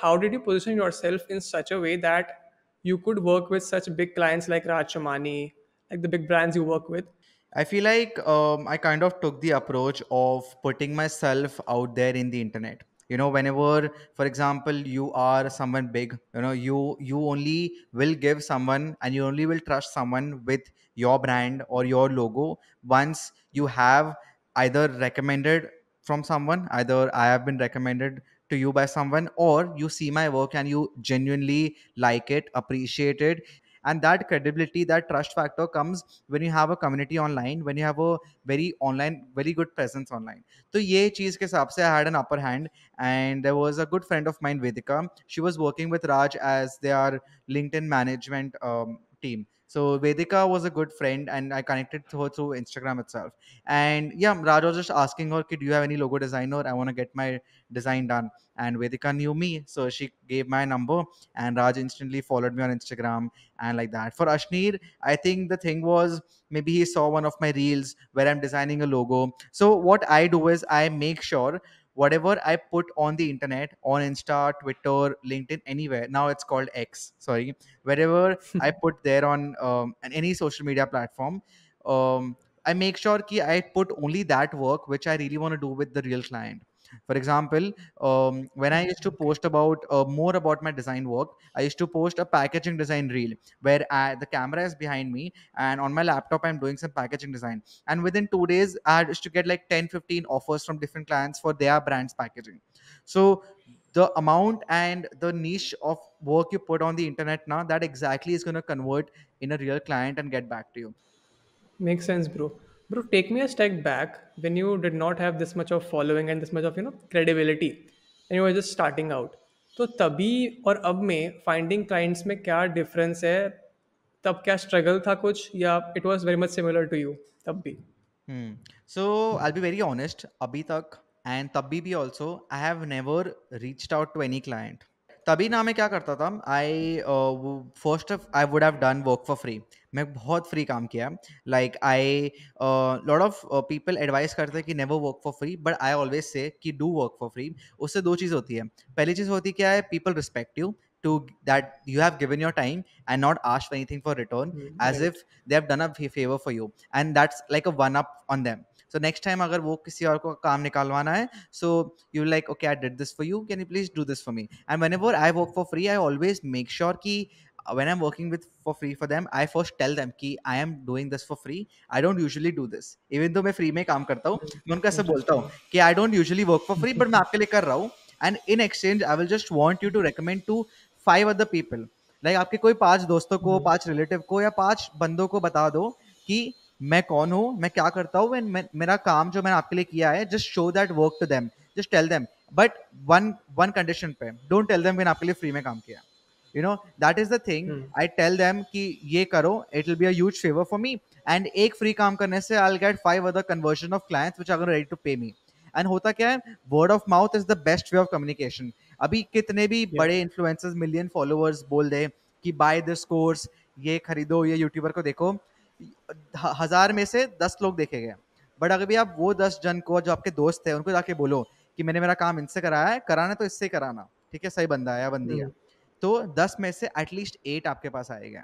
how did you position yourself in such a way that you could work with such big clients like Raj Shamani, like the big brands you work with? I feel like um, I kind of took the approach of putting myself out there in the internet. You know, whenever, for example, you are someone big, you know, you you only will give someone and you only will trust someone with your brand or your logo once you have either recommended from someone, either I have been recommended to you by someone or you see my work and you genuinely like it appreciate it. And that credibility that trust factor comes when you have a community online when you have a very online very good presence online. So yeah cheez ke sabse i had an upper hand and there was a good friend of mine vedika. She was working with raj as their linkedin management um, team so Vedika was a good friend and I connected to her through Instagram itself and yeah Raj was just asking her do you have any logo designer I want to get my design done and Vedika knew me so she gave my number and Raj instantly followed me on Instagram and like that. For Ashneer, I think the thing was maybe he saw one of my reels where I'm designing a logo. So what I do is I make sure whatever I put on the internet, on Insta, Twitter, LinkedIn, anywhere. Now it's called X. Sorry, wherever I put there on um, any social media platform. Um, I make sure ki I put only that work which I really want to do with the real client for example um, when i used to post about uh, more about my design work i used to post a packaging design reel where I, the camera is behind me and on my laptop i'm doing some packaging design. And within two days i used to get like 10 15 offers from different clients for their brand's packaging. So the amount and the niche of work you put on the internet now that exactly is going to convert in a real client and get back to you. Makes sense, bro. Bro, take me a step back when you did not have this much of following and this much of you know credibility, and you were just starting out. तो तभी और अब में finding clients में क्या difference है तब क्या स्ट्रगल था कुछ या it was very much similar to you तब भी Hmm. So I'll be very honest. Abhi tak and tabhi bhi also, I have never reached out to any client. तभी ना मैं क्या करता था I first I would have done work for free मैं बहुत फ्री काम किया। Like I lot of people advice करते हैं कि never work for free but I always say कि डू वर्क फॉर फ्री उससे दो चीज़ होती है। पहली चीज़ होती क्या है people respect you to that you have given your time and not asked for anything for return Hmm, as right. if they have done a fa- favor for you. And that's like a one up on them. So next time अगर वो किसी और को काम निकालवाना है so you like okay I did this for you can you please do this for me and whenever I work for free I always make sure की when I am working with for free for them I first tell them की I am doing this for free I don't usually do this even though मैं free में काम करता हूँ मैं उनका सब बोलता हूँ कि I don't usually work for free but मैं आपके लिए कर रहा हूँ. And in exchange I will just want you to recommend to five other people like आपके कोई पाँच दोस्तों को हम्म। पाँच रिलेटिव को या पाँच बंदों को बता दो कि मैं कौन हूँ? मैं क्या करता हूँ? मेरा काम जो मैंने आपके लिए किया है just show that work to them just tell them but one one condition पे डोंट टेल देम मैंने आपके लिए फ्री में काम किया. You know that is the thing. I tell them कि ये करो it will be a huge favour for me and एक फ्री काम करने से I get five other conversion of clients which are ready to pay me and होता क्या है? Word of mouth is the best way of communication अभी कितने भी Yeah. बड़े इन्फ्लुएंसर्स मिलियन फॉलोअर्स बोल दे कि बाय दिस कोर्स ये खरीदो ये यूट्यूबर को देखो. हज़ार में से दस लोग देखे गए। बट अगर भी आप वो दस जन को जो आपके दोस्त है उनको जाके बोलो कि मैंने मेरा काम इनसे कराया है कराना तो इससे कराना। ठीक है? सही बंदा है या बंदी है। हम्म। तो दस में से एटलीस्ट एट आपके पास आएगा